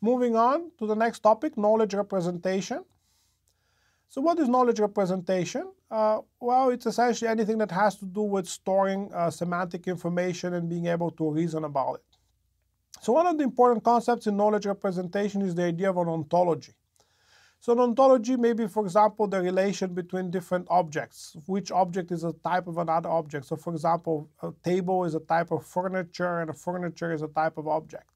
Moving on to the next topic, knowledge representation. So what is knowledge representation? Uh, well, it's essentially anything that has to do with storing uh, semantic information and being able to reason about it. So one of the important concepts in knowledge representation is the idea of an ontology. So an ontology may be, for example, the relation between different objects. Which object is a type of another object. So for example, a table is a type of furniture and a furniture is a type of object.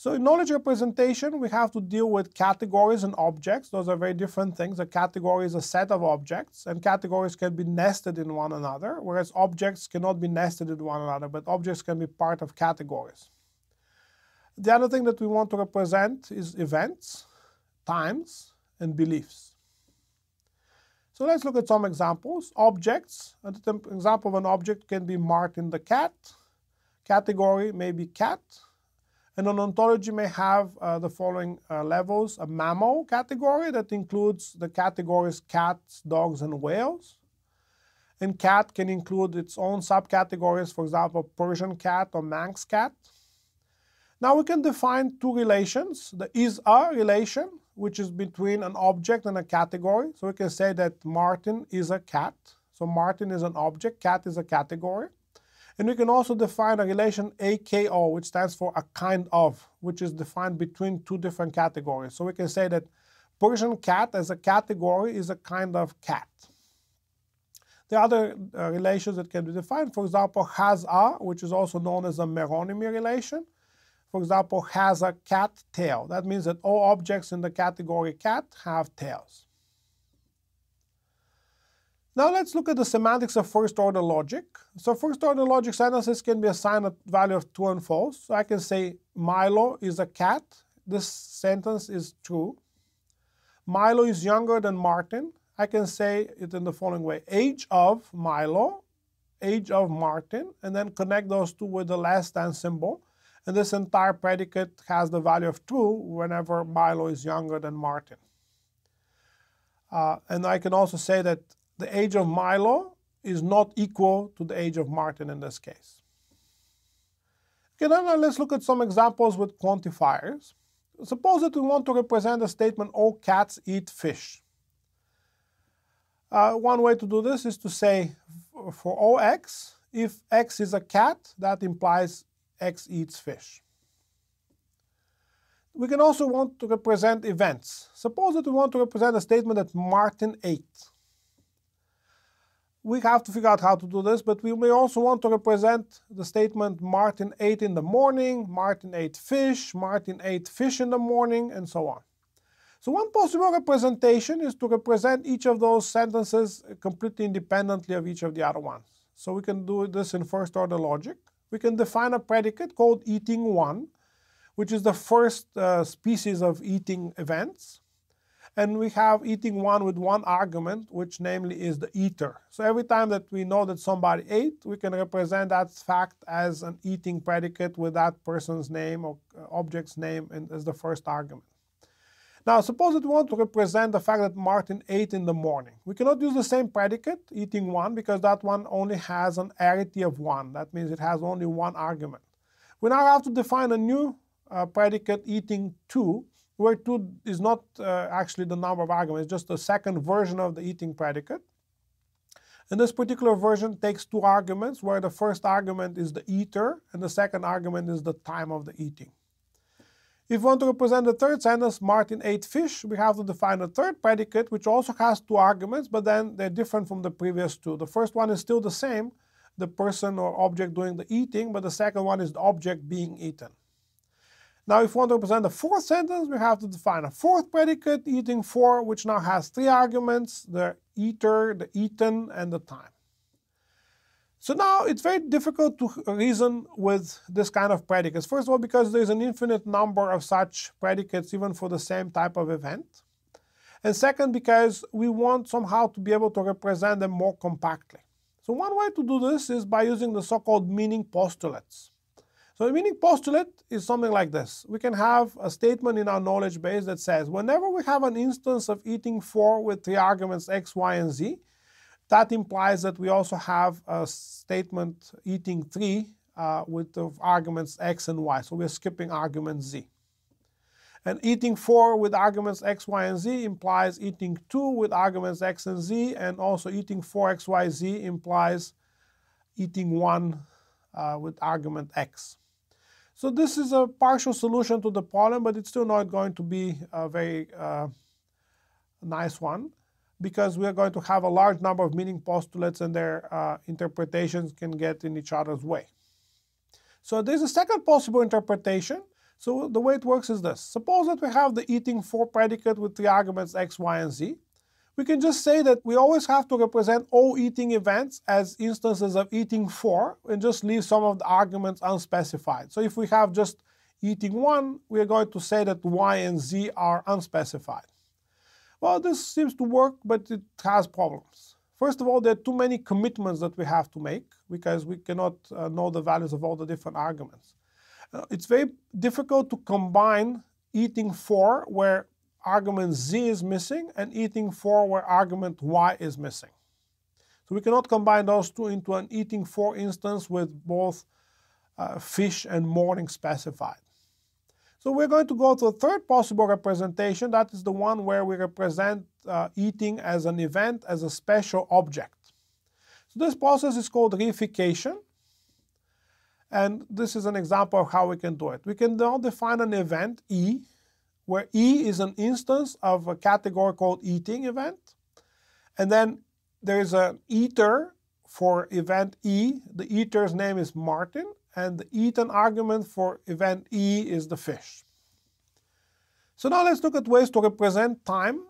So in knowledge representation, we have to deal with categories and objects. Those are very different things. A category is a set of objects, and categories can be nested in one another, whereas objects cannot be nested in one another, but objects can be part of categories. The other thing that we want to represent is events, times, and beliefs. So let's look at some examples. Objects, an example of an object can be Martin the cat. Category may be cat, and an ontology may have uh, the following uh, levels. A mammal category that includes the categories cats, dogs, and whales. And cat can include its own subcategories, for example, Persian cat or Manx cat. Now we can define two relations. The is-a relation, which is between an object and a category. So we can say that Martin is a cat. So Martin is an object, cat is a category. And we can also define a relation AKO, which stands for a kind of, which is defined between two different categories. So we can say that Persian cat as a category is a kind of cat. The other uh, relations that can be defined. For example, has a, which is also known as a meronymy relation. For example, has a cat tail. That means that all objects in the category cat have tails. Now let's look at the semantics of first order logic. So first order logic sentences can be assigned a value of true and false. So I can say Milo is a cat. This sentence is true. Milo is younger than Martin. I can say it in the following way. Age of Milo, age of Martin, and then connect those two with the less than symbol. And this entire predicate has the value of true whenever Milo is younger than Martin. Uh, and I can also say that the age of Milo is not equal to the age of Martin in this case. Okay, now let's look at some examples with quantifiers. Suppose that we want to represent the statement all cats eat fish. Uh, one way to do this is to say for all x, if x is a cat, that implies x eats fish. We can also want to represent events. Suppose that we want to represent a statement that Martin ate we have to figure out how to do this, but we may also want to represent the statement Martin ate in the morning, Martin ate fish, Martin ate fish in the morning, and so on. So one possible representation is to represent each of those sentences completely independently of each of the other ones. So we can do this in first order logic. We can define a predicate called eating one, which is the first uh, species of eating events and we have eating one with one argument, which namely is the eater. So every time that we know that somebody ate, we can represent that fact as an eating predicate with that person's name or uh, object's name and as the first argument. Now, suppose that we want to represent the fact that Martin ate in the morning. We cannot use the same predicate, eating one, because that one only has an arity of one. That means it has only one argument. We now have to define a new uh, predicate, eating two, where 2 is not uh, actually the number of arguments, just a second version of the eating predicate. And this particular version takes two arguments, where the first argument is the eater, and the second argument is the time of the eating. If we want to represent the third sentence, Martin ate fish, we have to define a third predicate, which also has two arguments, but then they're different from the previous two. The first one is still the same, the person or object doing the eating, but the second one is the object being eaten. Now, if we want to represent the fourth sentence, we have to define a fourth predicate, eating four, which now has three arguments, the eater, the eaten, and the time. So now it's very difficult to reason with this kind of predicates. First of all, because there's an infinite number of such predicates even for the same type of event. And second, because we want somehow to be able to represent them more compactly. So one way to do this is by using the so-called meaning postulates. So the meaning postulate is something like this. We can have a statement in our knowledge base that says whenever we have an instance of eating 4 with three arguments x, y, and z, that implies that we also have a statement eating 3 uh, with the arguments x and y. So we're skipping argument z. And eating 4 with arguments x, y, and z implies eating 2 with arguments x and z, and also eating 4 x, y, z implies eating 1 uh, with argument x. So this is a partial solution to the problem, but it's still not going to be a very uh, nice one because we are going to have a large number of meaning postulates and their uh, interpretations can get in each other's way. So there's a second possible interpretation. So the way it works is this. Suppose that we have the eating 4 predicate with three arguments x, y, and z. We can just say that we always have to represent all eating events as instances of eating 4 and just leave some of the arguments unspecified. So if we have just eating 1, we are going to say that y and z are unspecified. Well, this seems to work, but it has problems. First of all, there are too many commitments that we have to make because we cannot uh, know the values of all the different arguments. Uh, it's very difficult to combine eating 4 where argument z is missing and eating 4 where argument y is missing. So we cannot combine those two into an eating 4 instance with both uh, fish and morning specified. So we're going to go to a third possible representation. That is the one where we represent uh, eating as an event, as a special object. So this process is called reification. And this is an example of how we can do it. We can now define an event, E, where E is an instance of a category called eating event. And then there is an eater for event E. The eater's name is Martin and the eaten argument for event E is the fish. So now let's look at ways to represent time.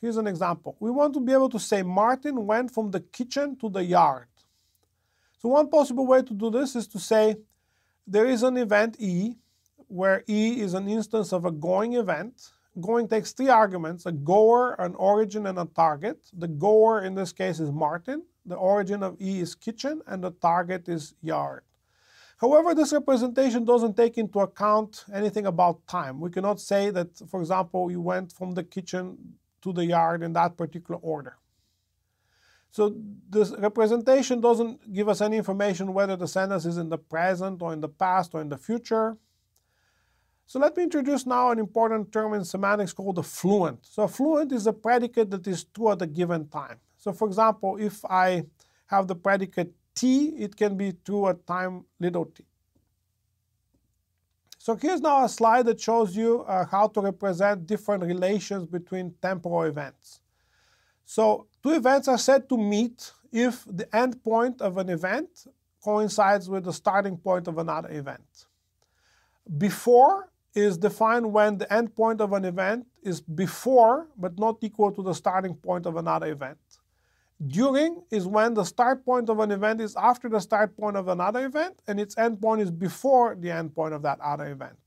Here's an example. We want to be able to say Martin went from the kitchen to the yard. So one possible way to do this is to say there is an event E where E is an instance of a going event. Going takes three arguments, a goer, an origin, and a target. The goer in this case is Martin. The origin of E is kitchen, and the target is yard. However, this representation doesn't take into account anything about time. We cannot say that, for example, you went from the kitchen to the yard in that particular order. So this representation doesn't give us any information whether the sentence is in the present or in the past or in the future. So let me introduce now an important term in semantics called a fluent. So a fluent is a predicate that is true at a given time. So for example, if I have the predicate t, it can be true at time little t. So here's now a slide that shows you uh, how to represent different relations between temporal events. So two events are said to meet if the endpoint of an event coincides with the starting point of another event. Before is defined when the endpoint of an event is before but not equal to the starting point of another event. During is when the start point of an event is after the start point of another event, and its end point is before the end point of that other event.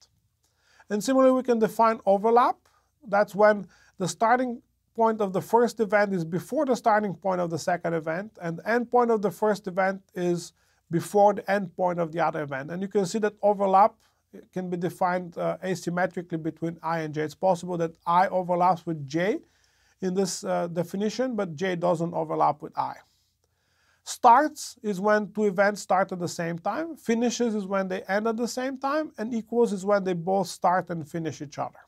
And similarly, we can define overlap. That's when the starting point of the first event is before the starting point of the second event, and the end point of the first event is before the end point of the other event. And you can see that overlap can be defined uh, asymmetrically between i and j. It's possible that i overlaps with j, in this uh, definition, but J doesn't overlap with I. Starts is when two events start at the same time. Finishes is when they end at the same time. And equals is when they both start and finish each other.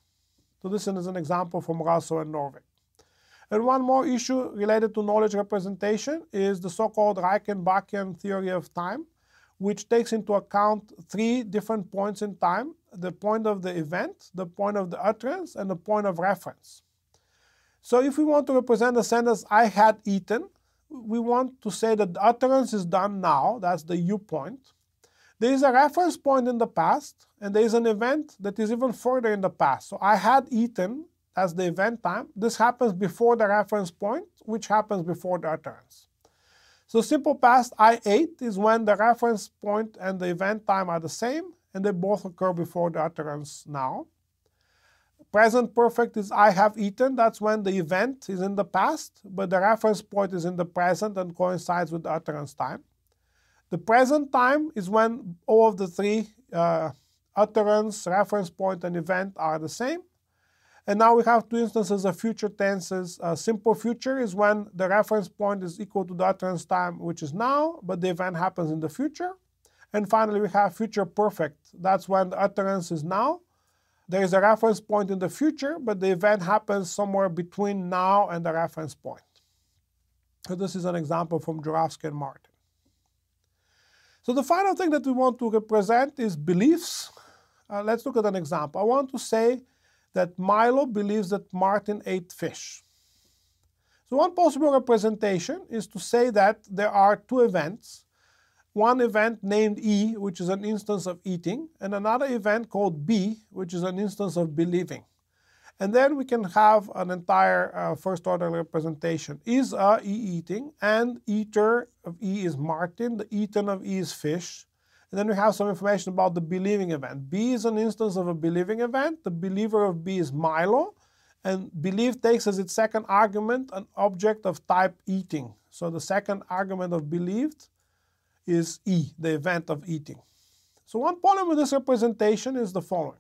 So this is an example from Russell and Norvig. And one more issue related to knowledge representation is the so-called Reichenbachian theory of time, which takes into account three different points in time, the point of the event, the point of the utterance, and the point of reference. So if we want to represent the sentence, I had eaten, we want to say that the utterance is done now, that's the U point. There is a reference point in the past, and there is an event that is even further in the past. So I had eaten, that's the event time. This happens before the reference point, which happens before the utterance. So simple past, I ate, is when the reference point and the event time are the same, and they both occur before the utterance now. Present perfect is I have eaten. That's when the event is in the past, but the reference point is in the present and coincides with the utterance time. The present time is when all of the three uh, utterance, reference point, and event are the same. And now we have two instances of future tenses. Uh, simple future is when the reference point is equal to the utterance time, which is now, but the event happens in the future. And finally, we have future perfect. That's when the utterance is now, there is a reference point in the future, but the event happens somewhere between now and the reference point. So this is an example from Jurafsky and Martin. So the final thing that we want to represent is beliefs. Uh, let's look at an example. I want to say that Milo believes that Martin ate fish. So one possible representation is to say that there are two events. One event named E, which is an instance of eating, and another event called B, which is an instance of believing. And then we can have an entire uh, first order representation. Is a E eating, and eater of E is Martin, the eaten of E is fish. And then we have some information about the believing event. B is an instance of a believing event. The believer of B is Milo. And believe takes as its second argument an object of type eating. So the second argument of believed is E, the event of eating. So one problem with this representation is the following.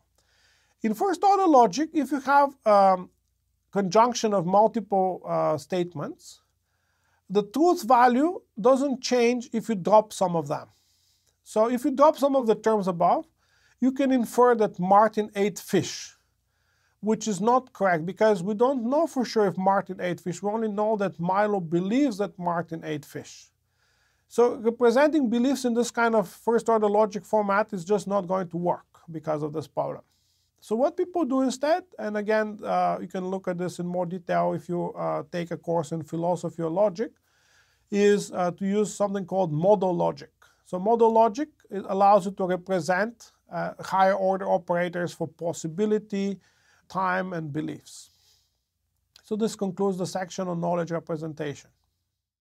In first order logic, if you have um, conjunction of multiple uh, statements, the truth value doesn't change if you drop some of them. So if you drop some of the terms above, you can infer that Martin ate fish, which is not correct because we don't know for sure if Martin ate fish. We only know that Milo believes that Martin ate fish. So representing beliefs in this kind of first order logic format is just not going to work because of this problem. So what people do instead, and again, uh, you can look at this in more detail if you uh, take a course in philosophy or logic, is uh, to use something called modal logic. So modal logic allows you to represent uh, higher order operators for possibility, time, and beliefs. So this concludes the section on knowledge representation.